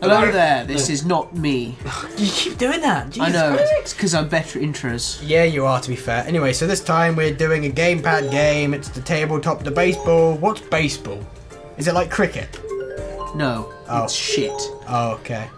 Hello there. This is not me. You keep doing that. Jesus I know. Christ. It's because I'm better at intros. Yeah, you are, to be fair. Anyway, so this time we're doing a gamepad game. It's the tabletop, the baseball. What's baseball? Is it like cricket? No, Oh. it's shit. Oh, okay.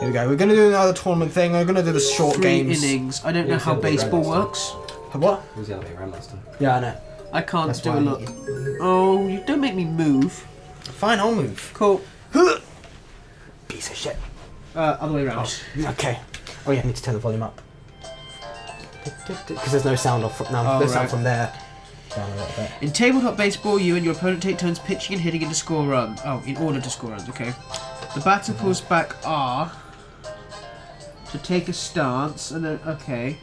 Here we go. We're gonna do another tournament thing. We're gonna do the short Three games. innings. I don't know how baseball Reds. works. What? It was the other way around last time. Yeah, I know. I can't That's do a a I'm lot. Oh, you don't make me move. Fine, I'll move. Cool. Piece of shit. Uh, other way around. Okay. Oh yeah, I need to turn the volume up. Because there's no sound off. No, Oh, there's sound from there. Down a little bit. In tabletop baseball, you and your opponent take turns pitching and hitting in to score runs. Oh, in order to score runs, okay. The batter pulls back R to take a stance, and then, okay.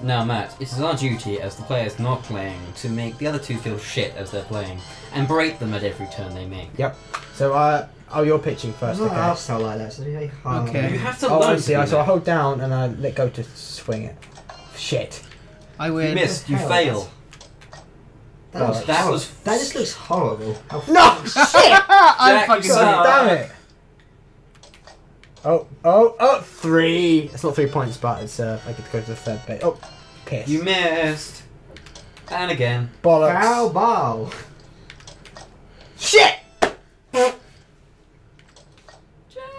Now, Matt, it is our duty as the players not playing to make the other two feel shit as they're playing and berate them at every turn they make. Yep. So, uh, oh, you're pitching first. Okay. I'll sound like that. So hey, hi. Okay. You have to Oh, learn I see. be I so I that. hold down and I let go to swing it. Shit. I You missed. You fail. That, was, That hor- was- that just looks horrible. How No shit. I'm Jack, fucking you God suck. damn it. Oh, oh, oh, three. It's not three points, but it's uh, I get to go to the third base. Oh, piss. You missed. And again. bollocks. Foul ball. Shit.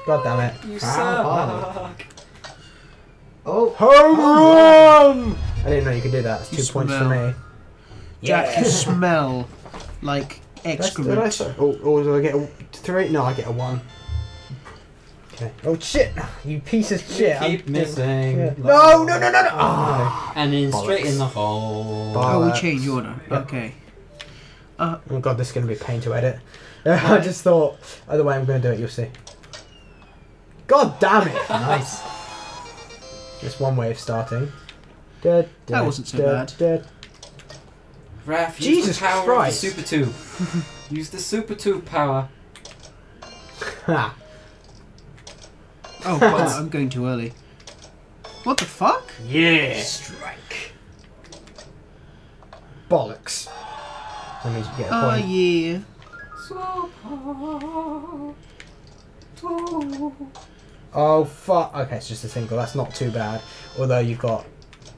God damn it. You Foul suck. Oh, Home oh. run! I didn't know you could do that. It's You two points for me. Jack, you smell like That's- did I excrement. Oh, oh, do I get a three? No, I get a one. Okay. Oh shit! You piece of shit! You keep I'm- missing. Yeah. No, no, no, no, no! Oh, ah. And in straight in the hole. Bollocks. Oh, we change order. Yep. Okay. oh god, this is gonna be a pain to edit. I just thought, either way I'm gonna do it, you'll see. God damn it! nice. Just one way of starting. Da, da, That wasn't so da, bad. da. Raf, use Jesus the power Christ. of the Super Tube. use the Super Tube power. Ha. Oh, God, I'm going too early. What the fuck? Yeah! Strike. Bollocks. That means you get a Oh, point. yeah. Oh fuck! Okay, it's just a single. That's not too bad. Although you've got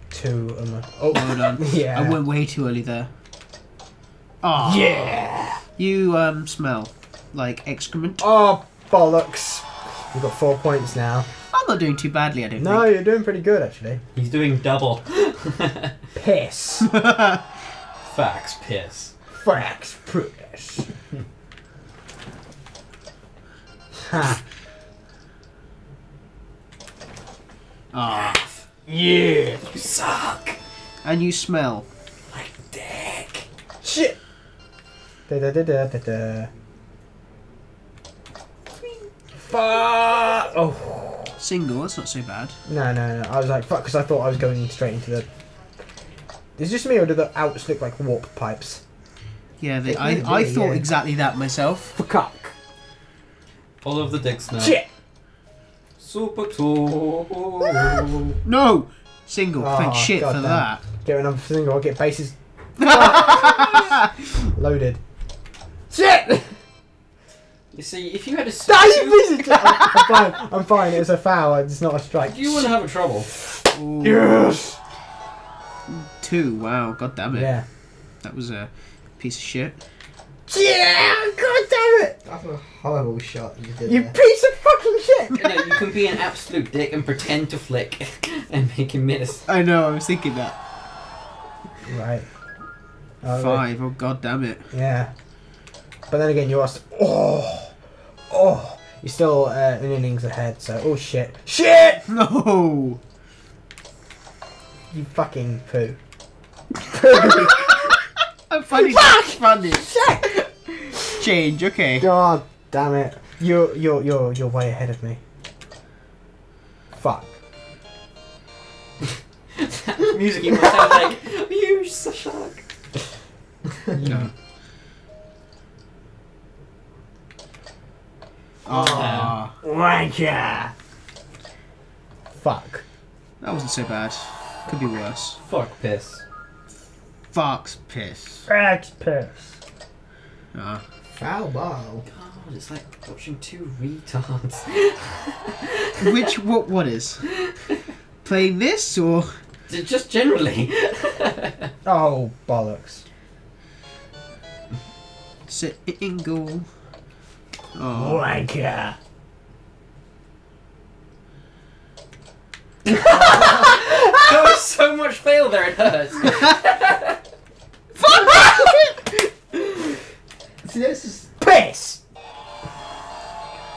two. Um, oh, Well done. yeah. I went way too early there. Oh, Yeah. You um smell like excrement. Oh bollocks! You've got four points now. I'm not doing too badly, I don't No, you're doing pretty good actually. He's doing double. Piss. think. Facts, piss. Frax. Piss. ha. Ah. Yeah. You suck. And you smell. Like dick. Shit. Da da da da da da. Fuck. Oh. Single, that's not so bad. No, no, no. I was like, fuck, because I thought I was going straight into the. Is this me or do the outs look like warp pipes? Yeah, they, They I, I thought yeah. exactly that myself. Fuck. All of the dicks now. Shit. Super tall. No! Single. Oh, Thank shit for goddamn. that. Get another single. I'll get bases loaded. Shit. You see, if you had a Ah, Super you Tube, piece of- I'm fine. I'm fine. It's a foul. It's not a strike. you want to have a trouble. Ooh, Yes. Two. Wow, god damn it. Yeah. That was a piece of shit. Yeah. God damn it. That's a horrible shot you did You there. piece of fucking shit. You know, you can be an absolute dick and pretend to flick and make him miss. I know, I was thinking that. right. Oh, Five. Oh god damn it. Yeah. But then again, you asked. Oh. Oh. You're still uh, an innings ahead. So. Oh shit. Shit. No! You fucking poo. Poo. I'm finding that funny. shit. Change, okay. God damn it. You're you're you're you're way ahead of me. Fuck. Music even sounds like you suck. No. Ah, Wanker. Fuck. that wasn't so bad. Could be worse. Fuck piss. Fox piss. That's piss. Ah. Foul ball. God, it's like watching two retards. Which what what is? Playing this or Just generally. Oh bollocks! single? Oh, oh. Wanker. there was so much fail there, it hurts.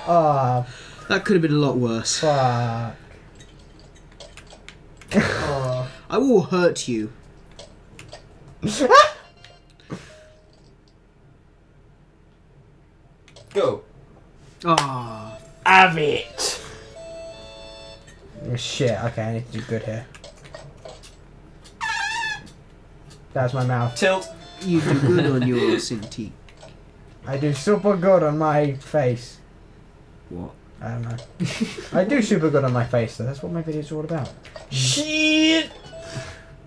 Ah, that could have been a lot worse. fuck. Oh. I will hurt you. Go. Ah, Have it. Oh, shit. Okay, I need to do good here. That's my mouth. Tilt. you do good on your Cintiq. I do super good on my face. What? I don't know. I do super good on my face, though. That's what my videos are all about. Shit!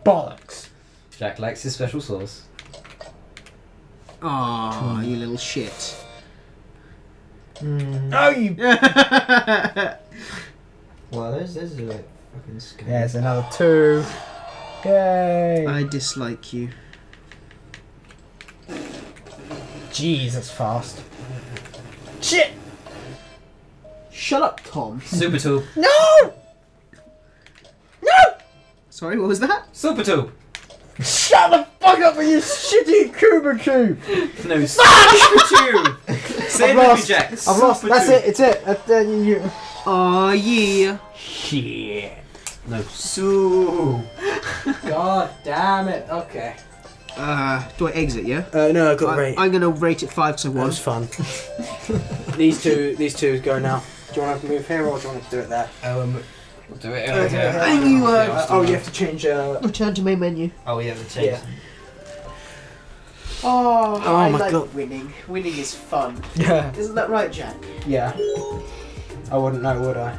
Bollocks. Jack likes his special sauce. Ah, you little shit. Mm. Oh, you. well, those, those are like fucking scary. There's another two. Yay! I dislike you. Jeez, that's fast. Shit! Shut up, Tom. Super tube. No! No! Sorry, what was that? Super tube. Shut the fuck up with your shitty Kuba Cube! No, super tube. Say I've it with me, lost. Jack. I've lost. Super That's tube. it. It's it. That's, uh, you. Oh yeah. Shit. No. So. God damn it. Okay. Uh, do I exit? Yeah. Uh, no, I got I, rate. I'm gonna rate it five because I That was fun. these two, these two go now. Do you want to move here or do you want to do it there? Um, We'll do it. Okay. And you, uh, Yeah, Uh, oh, you have to change. Uh, Return to main menu. Oh yeah, the change. Yeah. Oh, Oh I my like God. winning. Winning is fun. yeah. Isn't that right, Jack? Yeah. I wouldn't know, would I?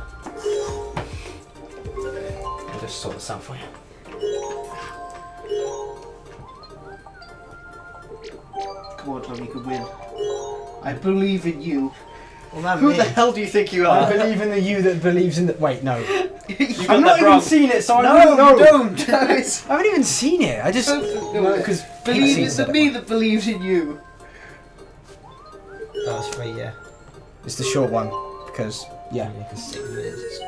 I'll just sort this out for you. Come on, Tom, you can win. I believe in you. Well, not Who me. the hell do you think you are? I believe in the you that believes in the. Wait, no. I've not even wrong. seen it, so I no, wouldn't know. you don't. No, I haven't even seen it. I just. No, because believe it's the me that believes in you. It's free, yeah. It's the short one because yeah. Because six.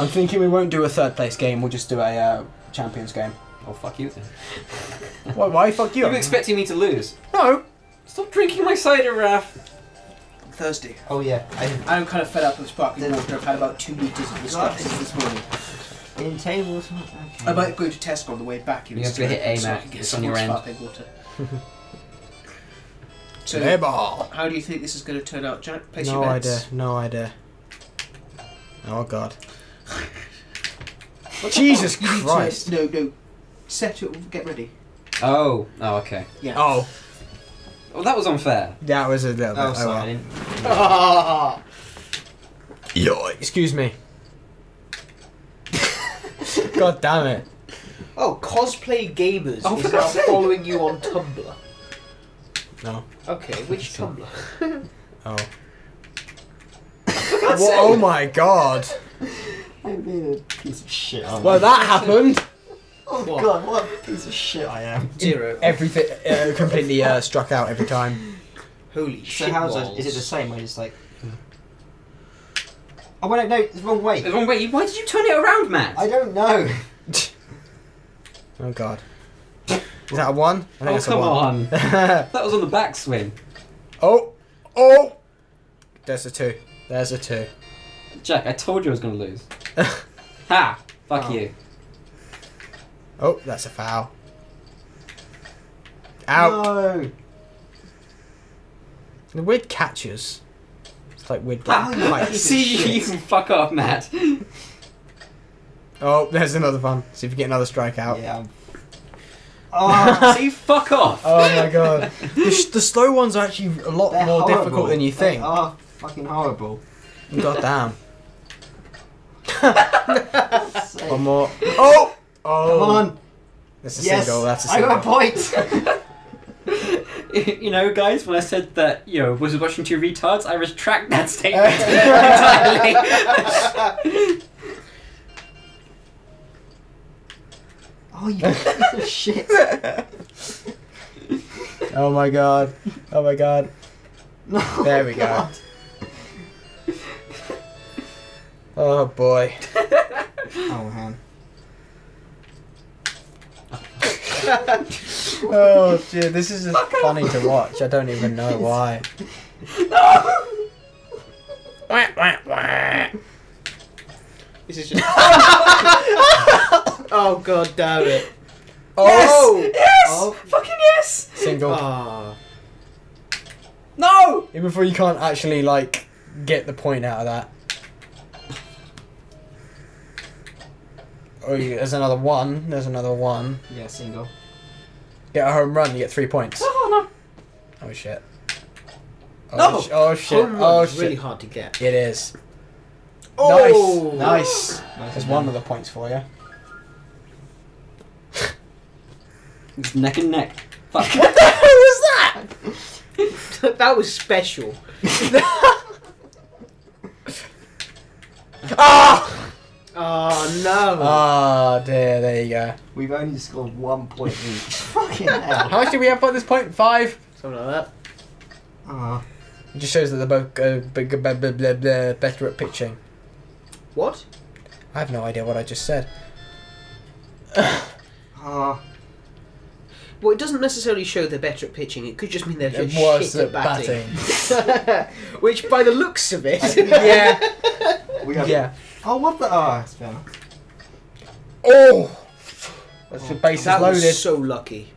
I'm thinking we won't do a third place game. We'll just do a uh, champions game. Oh fuck you then. Why? Why fuck you? You expecting me to lose? No. Stop drinking my cider, Raf. I'm. Oh, yeah. I, I'm kind of fed up with sparkling Then- water. I've had about two litres of this God. stuff since this morning. in tables. Okay. I might go to Tesco on the way back. You have to hit A, so I Matt. get It's some on your end. sparkling water. so, Play how do you think this is going to turn out, Jack? Place No your idea. No idea. Oh god. Jesus You need to- Christ. no, no. Set it. Get ready. Oh. Oh, okay. Yeah. Oh, Well, that was unfair. that was a little bit. Oh, oh sorry. I well. didn't. Ah! Yo, excuse me. God damn it. Oh, cosplay gamers Oh, for is now sake. following you on Tumblr. No. Okay, which Tumblr? Oh. Wha- oh my god. I'm a piece of shit. aren't Well, I? that happened. Oh, What? God, what a piece of shit I am. Zero. Everything uh, completely uh, struck out every time. Holy So, shit. how's it? Is it the same? I just like. Oh, wait, no, it's the wrong way. The wrong way. Why did you turn it around, Matt? I don't know. Oh god. Is that a one? I think oh that's a come one. on. that was on the backswing. oh, oh. There's a two. There's a two. Jack, I told you I was going to lose. ha! Fuck Oh. you. Oh, that's a foul. Out. No. The weird catches. It's like weird. Like, See, you can fuck off, Matt. oh, there's another one. See if you get another strikeout. Yeah. I'm... Oh, See, fuck off. Oh my god. the, sh- the slow ones are actually a lot they're more horrible. difficult than you They think. are fucking horrible. God damn. One more. Oh! Oh! Come on. That's a yes. single. That's a I single. got a point. you know, guys, when I said that, you know, was watching two retards, I retract that statement entirely. Oh, you piece of shit. Oh my god. Oh my god. No. There we go. Oh boy. Oh, man. Oh dear, this is just funny to watch. I don't even know why. This is just. oh god damn it! Oh, Yes! Oh. Fucking yes! single. Ah. No! Even before you can't actually like get the point out of that. Oh, you- there's another one. There's another one. Yeah, single. Get a home run, you get three points. Oh no. Oh shit. Oh, No! sh- oh shit. Home Oh shit. really hard to get. It is. Oh! Nice. Nice. Nice There's one of the points for you. It's neck and neck. Fuck. What the hell was that? that was special. Ah! Oh no! Ah, dear. There you go. We've only scored one point each. Fucking hell. How much did we have by this point? Five. Something like that. Ah. It just shows that they're both uh, better at pitching. What? I have no idea what I just said. Ah. Well, it doesn't necessarily show they're better at pitching. It could just mean they're just was shit at at batting. Which, by the looks of it, yeah. We have. Yeah. Oh, what the? Oh, that's fair. Oh. That's oh, the base that loaded. was so lucky.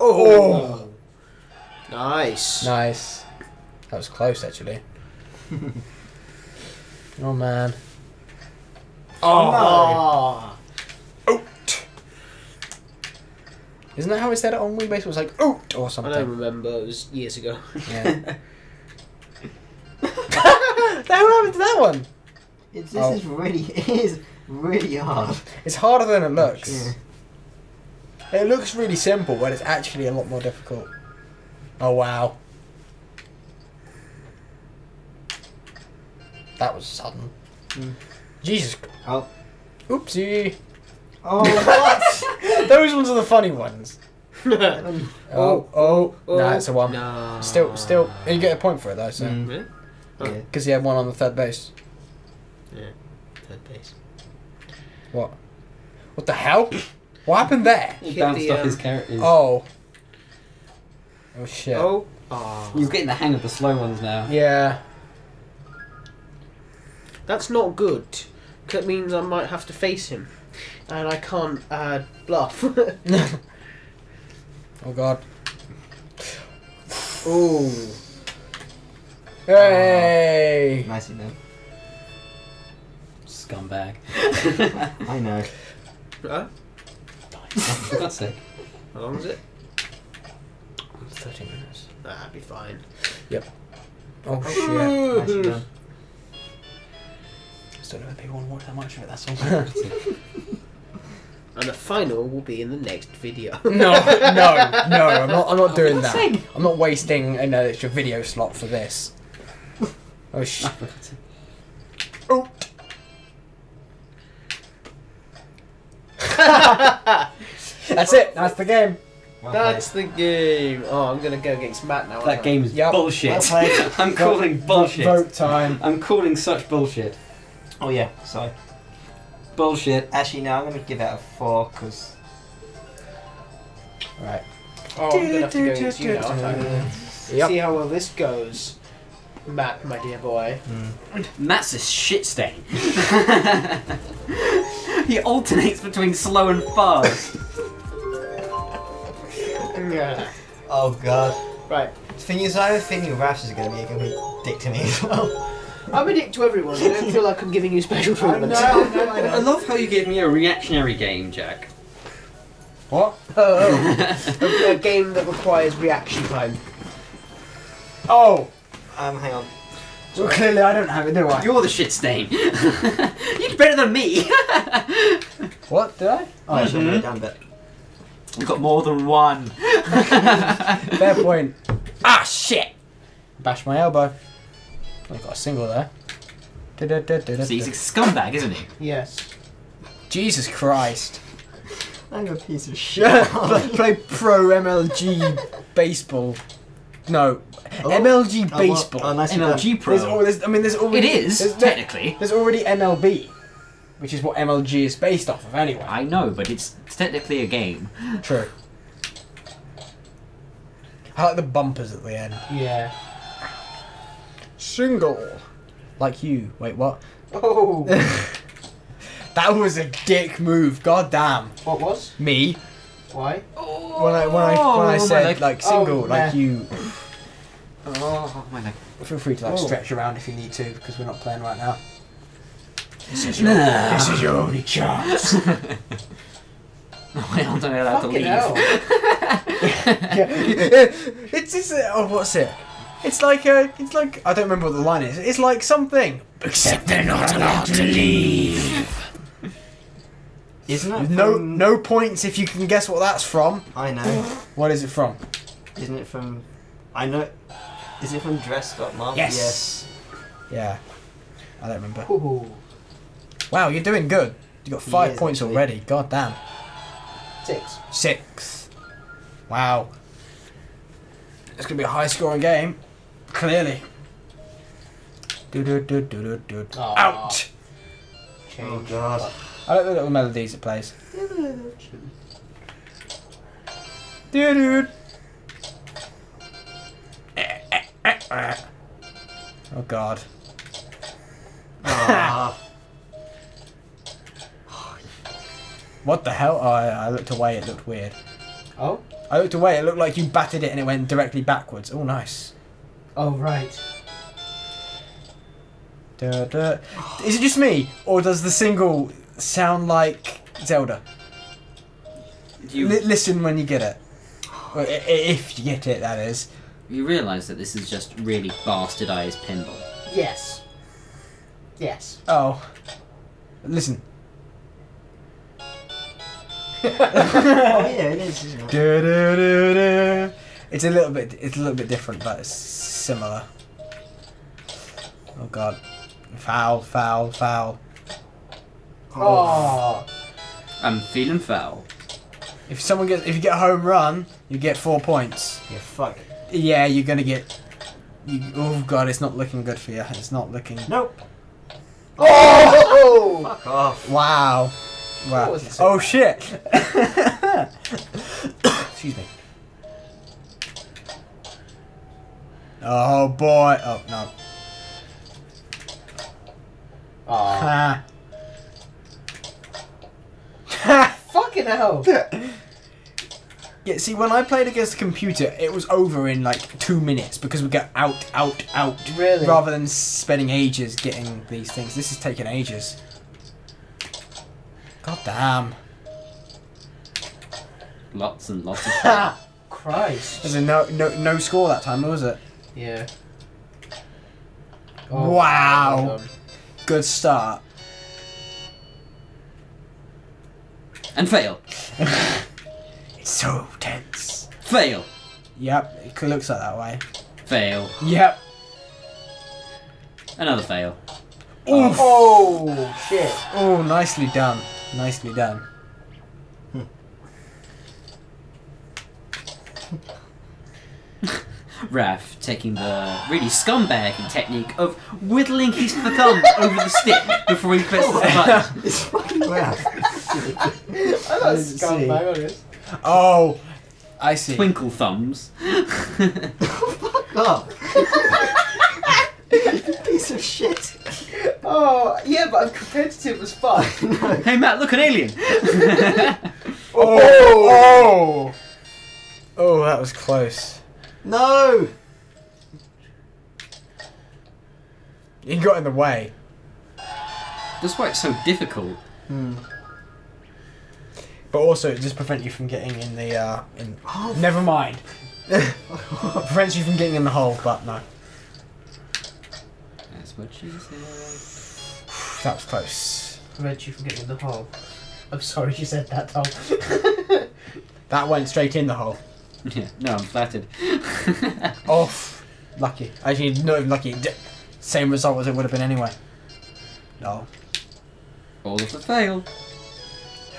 Oh. Nice. Nice. That was close, actually. oh man. Oh. oh Isn't that how it said it on Wii Base? It was like oot or something. I don't remember. It was years ago. Yeah. the hell happened to that one? It's, this Oh. is really, it is really hard. It's harder than it looks. Yeah. It looks really simple, but it's actually a lot more difficult. Oh wow. That was sudden. Mm. Jesus. Oh. Oopsie. Oh, what? Those ones are the funny ones. Oh, oh, Oh, nah, it's a one. Nah. Still, still, you get a point for it though, so Mm. Really? yeah. because you had one on the third base. Yeah, Third base. What? What the hell? What happened there? He bounced the, off his um, characters. Oh. Oh shit. Oh. Ah. You're getting the hang of the slow ones now. Yeah. That's not good. That means I might have to face him, and I can't uh, bluff. oh god. oh. Hey. Uh, Nicely done. Scumbag. I know. Huh? For God's sake. How long is it? Thirty minutes. That'd be fine. Yep. Oh shit. Nicely done. Still don't know if people want to watch that much of it. That's all. And the final will be in the next video. no, no, no. I'm not. I'm not doing that. sake. I'm not wasting an extra video slot for this. Oh shit. Oh, for God's. Oh. That's it. That's the game. Well That's the game. Oh, I'm gonna go against Matt now. That aren't game is Yep. bullshit. Well. I'm calling bullshit. Vote time. I'm calling such bullshit. Oh yeah. sorry. Bullshit. actually, no, I'm gonna give that a four because Right. Oh, I'm gonna have to go against you now. Yep. See how well this goes, Matt, my dear boy. Mm. Matt's a shit stain. he alternates between slow and fast. Yeah. Oh god. Right. The thing is, I have a feeling Rash is going to be a complete dick to me as well. I'm a dick to everyone. I don't feel like I'm giving you special I treatment. know, I know, I I love how you gave me a reactionary game, Jack. What? Oh, oh. a, a game that requires reaction time. Oh. Um, hang on. Well, clearly I don't have it, do I? You're the shit stain. You're better than me. What did I? I should have done, but We've got more than one. Fair point. Ah, shit! Bash my elbow. I got a single there. Du-du-du-du-du. See, he's a scumbag, isn't he? Yes. Jesus Christ. I'm a piece of shit. play, play pro MLG baseball. No, Oh. MLG Oh, baseball. oh, nice MLG Pro. There's, al- there's, I mean, there's already is, there's, technically. there's already MLB, which is what MLG is based off of anyway. I know, but it's technically a game. True. I like the bumpers at the end. Yeah. Single. Like you. Wait, what? Oh. that was a dick move. God damn. what was? Me. Why? When I when I when I Oh, said my like single, Oh, like you. Oh, my leg. Feel free to like Oh. stretch around if you need to because we're not playing right now. This is your- this is your only chance. I don't know allowed to leave. yeah, it's it's uh, oh what's it? It's like a, it's like I don't remember what the line is. It's like something. Except they're not allowed to leave. Isn't that No from... no points if you can guess what that's from. I know. What is it from? Isn't it from... I know... Is it from Dress Got Marvel? Yes. Yeah. I don't remember. Ooh. Wow, you're doing good. You got five is, points actually. already. God damn. Six. Six. Wow. It's gonna be a high scoring game. Clearly. Do do do do do do. Aw. Out. Oh god. I like the little melodies it plays. Do do. Oh god. Ah. What the hell? Oh, I, I looked away. It looked weird. Oh? I looked away. It looked like you batted it and it went directly backwards. Oh, nice. Oh, right. Da, da. Is it just me, or does the single sound like Zelda? You, Li- listen when you get it. Well, i- i- if you get it, that is. You realise that this is just really bastardised pinball. Yes. Yes. Oh. Listen. oh yeah, it is, isn't it? Da, da, da, da. It's a little bit. It's a little bit different, but it's similar. Oh god. Foul, foul, foul. Oh. I'm feeling foul. If someone gets, if you get a home run, you get four points. Yeah, fuck. Yeah, you're gonna get. You, oh god, it's not looking good for you. It's not looking. Nope. Oh! Fuck off. Wow. Wow. Oh about? shit. Excuse me. Oh boy. Oh no. Aw. Ha. Fucking hell. Yeah, see, when I played against the computer, it was over in like two minutes because we got out, out, out. Really? Rather than spending ages getting these things. This is taking ages. God damn. Lots and lots of fun. Christ. There's a no, no, no score that time, was it? Yeah. Oh, wow. Good start. and fail. It's so tense. Fail. Yep, it looks like that way. Fail. Yep. Another fail. Oof. Oh, shit. Oh, nicely done. Nicely done. Raf taking the really scumbag technique of whittling his thumb over the stick before he presses the oh, button. It's fucking rough. I'm not I didn't see. scumbag on this. Oh, I see. Twinkle thumbs. oh, Fuck off. Piece of shit. Oh, yeah, but I'm competitive was fun. hey Matt, look an alien. Oh, oh, oh, that was close. No! You got in the way. That's why it's so difficult. Hmm. But also, it just prevent you from getting in the. Uh, in. Oh, Never mind. prevents you from getting in the hole, but no. That's what she said. That was close. Prevent you from getting in the hole. I'm sorry you said that, Tom. That went straight in the hole. Yeah, no, I'm flattered. Off. Lucky. Actually, not even lucky. D- Same result as it would have been anyway. No. All of the fail.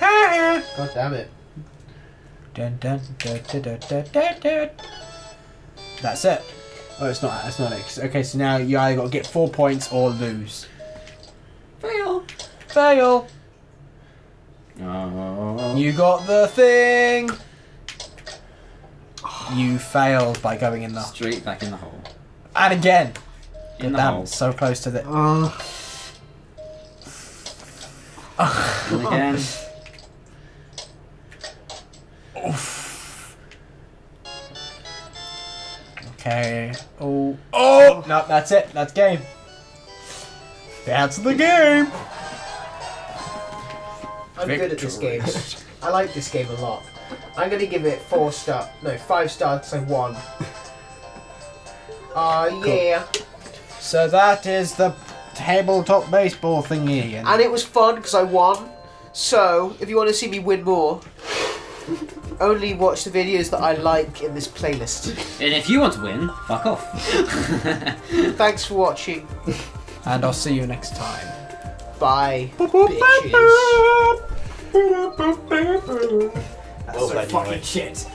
God damn it. Dun, dun, dun, dun, dun, dun, dun, dun. That's it. Oh, it's not. It's not it. Okay, so now you either got to get four points or lose. Fail. Fail. Oh. You got the thing. You failed by going in the Straight back in the hole. and again. In the Damn, hole. so close to the. Oh. And again. Okay. Oh. oh. Oh. No, that's it. That's game. That's the game. I'm good at this game. I like this game a lot. I'm gonna give it four star, no, five stars I won. Oh yeah, So that is the tabletop baseball thingy. And and it was fun because I won. So if you want to see me win more, only watch the videos that I like in this playlist. And if you want to win, fuck off. Thanks for watching. and I'll see you next time. Bye, bitches. That's Well so played, fucking Roy. shit.